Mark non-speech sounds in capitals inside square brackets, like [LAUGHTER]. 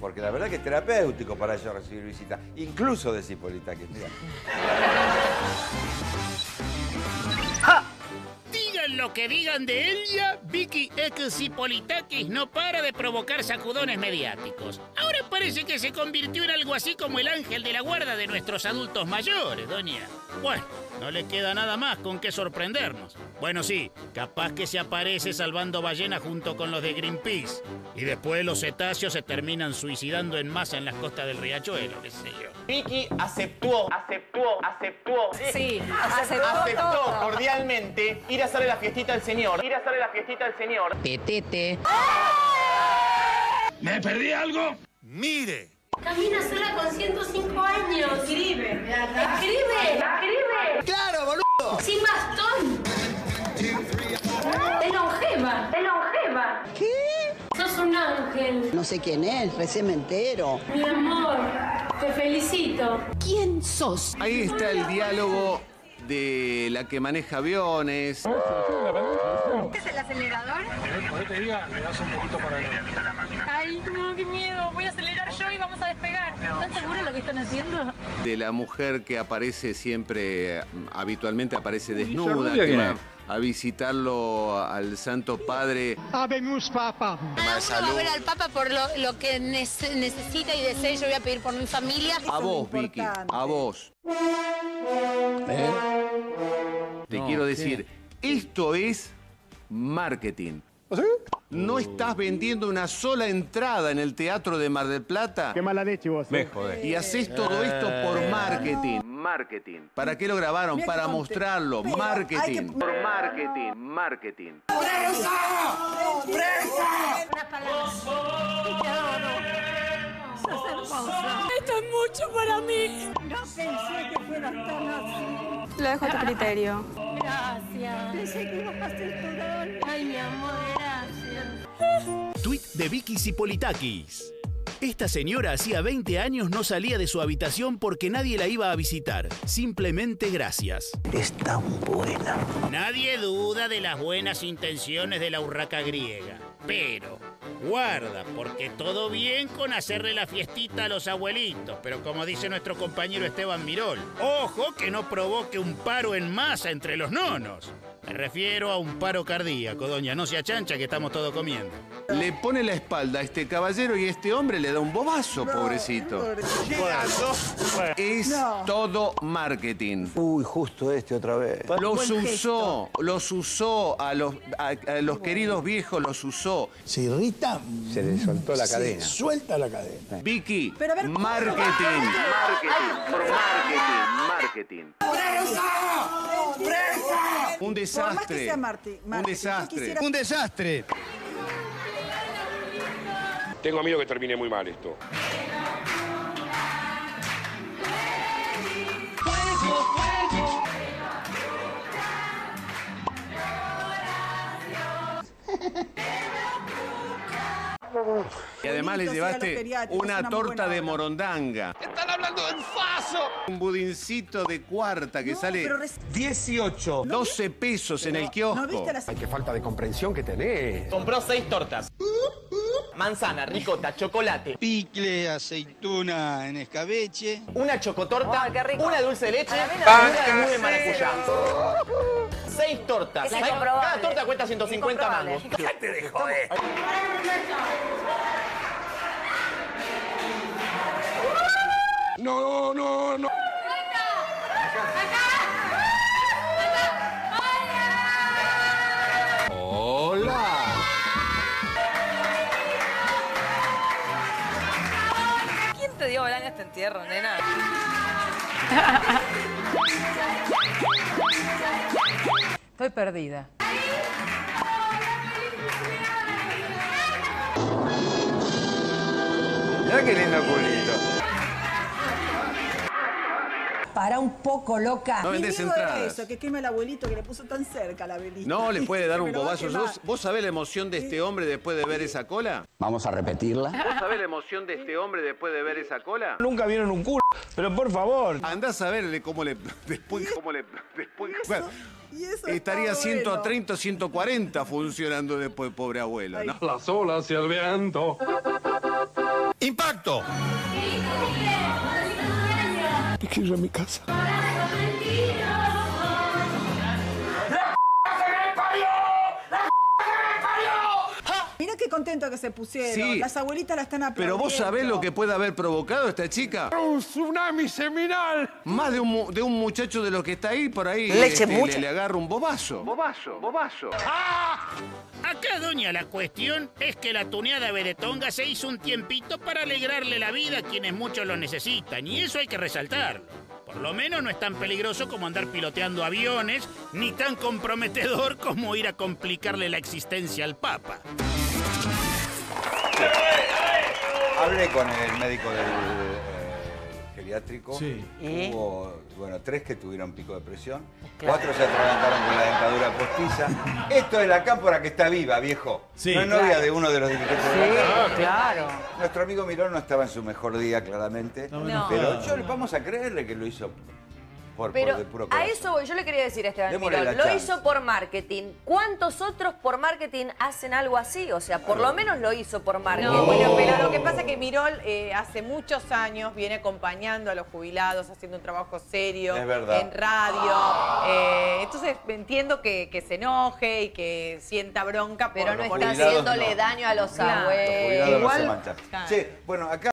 Porque la verdad que es terapéutico para ellos recibir visita, incluso de Cipolitakis. Mira. Digan lo que digan de ella, Vicky Exipolitakis no para de provocar sacudones mediáticos. Ahora parece que se convirtió en algo así como el ángel de la guarda de nuestros adultos mayores, doña. Bueno, no le queda nada más con qué sorprendernos. Bueno, sí, capaz que se aparece salvando ballenas junto con los de Greenpeace. Y después los cetáceos se terminan suicidando en masa en las costas del riachuelo, qué sé yo. Vicky aceptó, aceptó, aceptó. Sí, aceptó Aceptó todo. cordialmente ir a hacerle la fiestita al señor. Ir a hacerle la fiestita al señor. Petete. ¿Me perdí algo? Mire. Camina sola con 105 años. Escribe. Escribe. Sé quién es, recién me entero. Mi amor. Te felicito. ¿Quién sos? Ahí está el diálogo de la que maneja aviones. ¿Es el acelerador? Ay, no, qué miedo. Voy a acelerar yo y vamos a despegar. ¿Están seguros lo que están haciendo? de la mujer que aparece siempre, mm, habitualmente aparece desnuda, a visitarlo al Santo Padre. Vamos a ver al Papa por lo, lo que nece- necesita y desee. Yo voy a pedir por mi familia. A vos, Vicky, a vos. ¿Eh? Te No, quiero ¿qué? decir, esto es marketing. ¿No estás vendiendo una sola entrada en el Teatro de Mar del Plata? Qué mala leche vos. Me eh. jodés. Y haces todo esto por marketing. Marketing. ¿Para qué lo grabaron? Mira Para mostrarlo. Marketing. que- Por marketing. Marketing. Te adoro. Sos hermosa. Esto es mucho para mí. No pensé que fueras tan así. Lo dejo a tu criterio. Gracias. Pensé que ibas a ser Ay, mi amor, gracias. Tweet de Vicky Cipolitakis. Esta señora hacía 20 años no salía de su habitación porque nadie la iba a visitar. Simplemente gracias. Es tan buena. Nadie duda de las buenas intenciones de la urraca griega. Pero, guarda, porque todo bien con hacerle la fiestita a los abuelitos. Pero como dice nuestro compañero Esteban Mirol, ojo que no provoque un paro en masa entre los nonos. Me refiero a un paro cardíaco, doña. No se achancha que estamos todos comiendo. Le pone la espalda a este caballero y este hombre le da un bobazo, pobrecito. Es No. todo marketing. Uy, justo este otra vez. Los Buen usó, los usó, a los, a, a los queridos viejos los usó. Se irrita. Se le soltó la se cadena. Suelta la cadena. Vicky, Pero a ver, ¿cómo? marketing. Marketing, por marketing, marketing. Un Por más que desastre. sea Marti, Un Marti, desastre. quisiera- Un desastre. Tengo miedo que termine muy mal esto. [LAUGHS] Y además le Bonito sea los llevaste una torta de morondanga. ¡Están hablando del faso! Un budincito de cuarta que No, sale pero res- 18. 12 pesos en el kiosco. ¿No viste las Ay, qué falta de comprensión que tenés. Compró seis tortas. Manzana, ricota, chocolate. Picle, aceituna en escabeche. Una chocotorta, Ay, qué rico. una dulce de leche una de de maracuyá. Seis tortas. Es Cada torta cuesta 150 Incomprobable. mangos. Déjate de joder. No, no, no. Hola. ¿Quién te dio en este entierro, nena? [LAUGHS] Estoy perdida. Mirá qué lindo culito. Para un poco, loca. No Mi era entradas. eso, que queme el abuelito que le puso tan cerca la velita. No le puede dar [LAUGHS] un bobazo. ¿Vos, ¿Vos sabés la emoción de este hombre después de ver esa cola? Vamos a repetirla. ¿Vos sabés la emoción de este hombre después de ver esa cola? Nunca vieron un culo, pero por favor. Andás a verle cómo le. Después, cómo le. Después, bueno, Y eso estaría está bueno. 130 o 140 funcionando después, pobre abuelo, ¿no? Las olas y el viento. ¡Impacto! Me quiero ir a mi casa. Mirá qué contento que se pusieron. Sí. Las abuelitas la están aplaudiendo. Pero vos sabés lo que puede haber provocado esta chica. ¡Un tsunami seminal! Más de un, mu- de un muchacho de los que está ahí, por ahí. Leche este, mucha. Le, le agarra un bobazo. Bobazo, bobazo. Acá, doña, la cuestión es que la tuneada Beretonga se hizo un tiempito para alegrarle la vida a quienes muchos lo necesitan, y eso hay que resaltarlo. Por lo menos no es tan peligroso como andar piloteando aviones, ni tan comprometedor como ir a complicarle la existencia al Papa. Hablé con el médico del eh, geriátrico. Sí. ¿Y? Hubo, bueno, tres que tuvieron pico de presión. Claro. Cuatro se atragantaron con la dentadura postiza. Esto es la cámpora que está viva, viejo. Sí, no es novia claro. de uno de los dirigentes de la claro. Nuestro amigo Mirón no estaba en su mejor día, claramente. No. Pero yo le vamos a creerle que lo hizo por, por Pero de puro a eso voy. Yo le quería decir a Esteban Mirón, lo chance. hizo por marketing. ¿Cuántos otros por marketing hacen algo así? O sea, por lo menos lo hizo por marketing. No, bueno, pero lo que pasa es que Mirol eh, hace muchos años viene acompañando a los jubilados, haciendo un trabajo serio Es verdad. en radio. eh, entonces entiendo que, que se enoje y que sienta bronca. Pero por- no está haciéndole no. daño a los Claro. Los abuelos. cuidados no se. Claro. Sí, bueno, acá